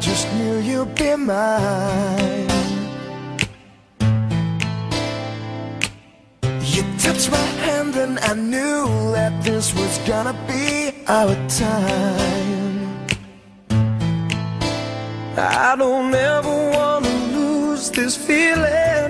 just knew you'd be mine. You touched my hand and I knew that this was gonna be our time. I don't ever wanna lose this feeling.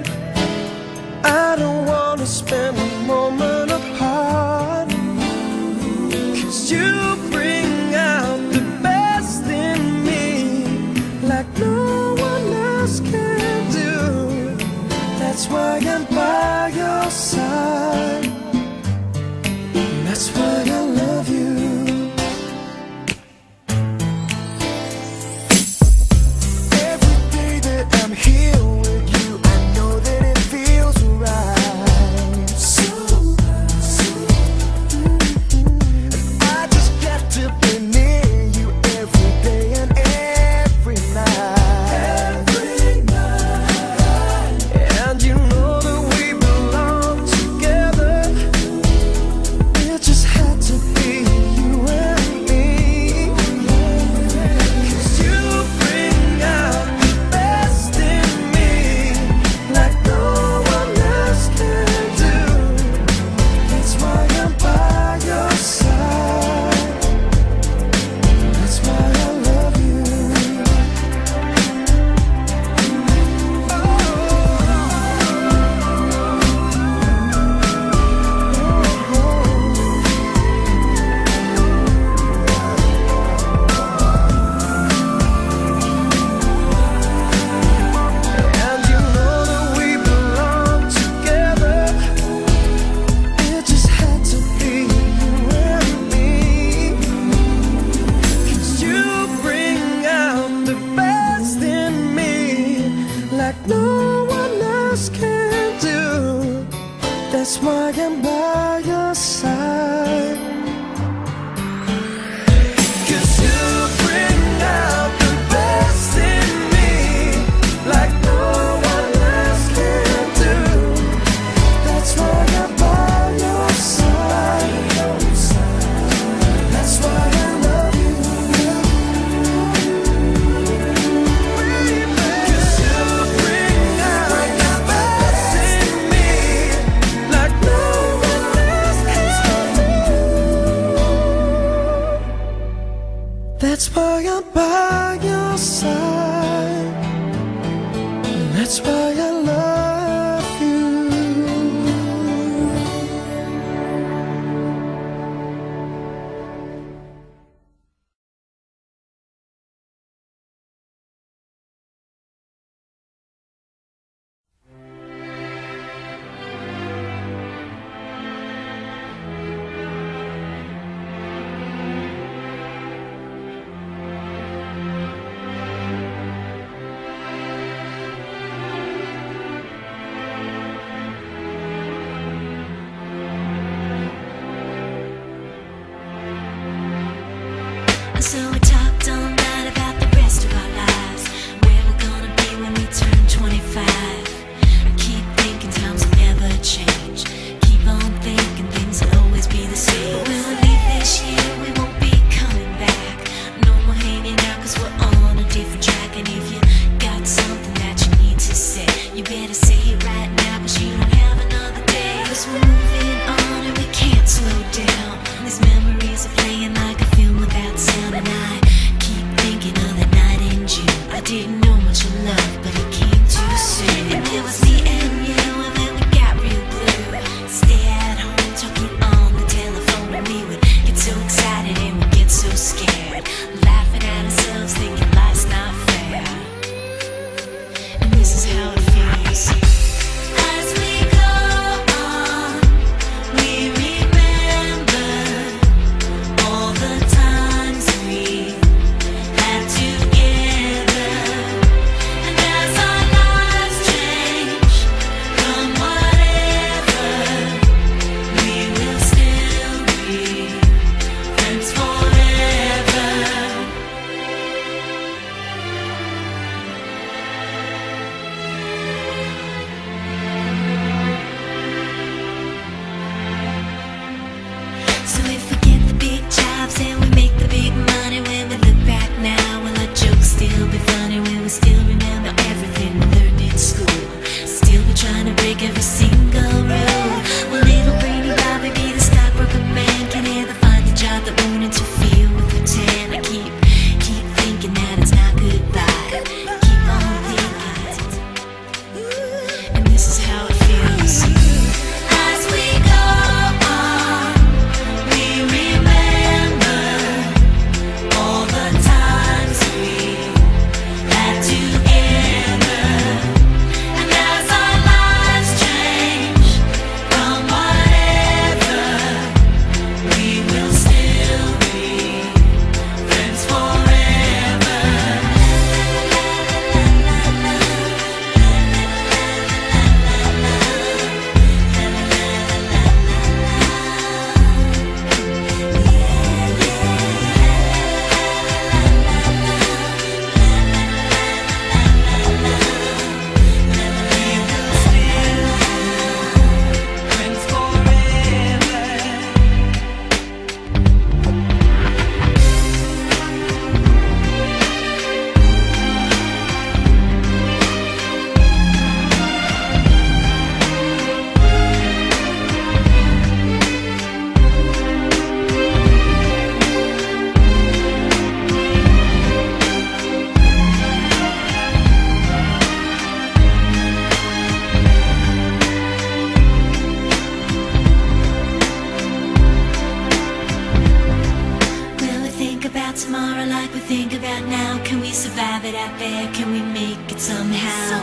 it out there, can we make it somehow?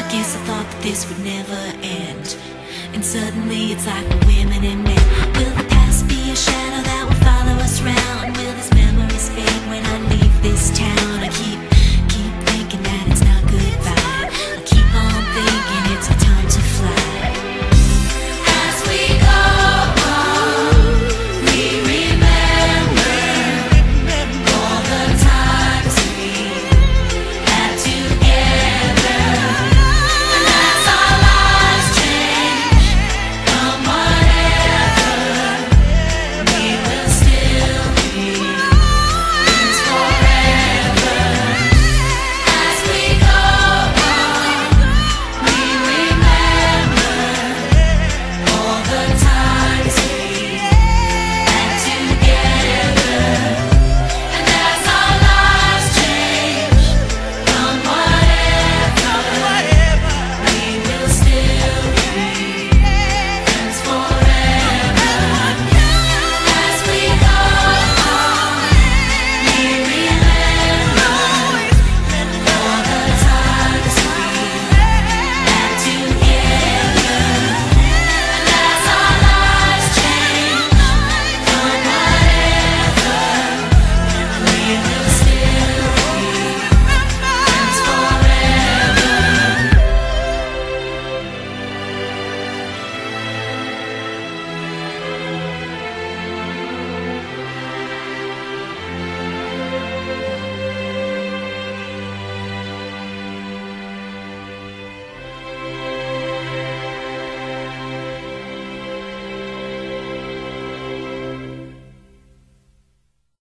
I guess I thought that this would never end And suddenly it's like women and men Will the past be a shadow that will follow us round? Will these memories fade when I leave this town?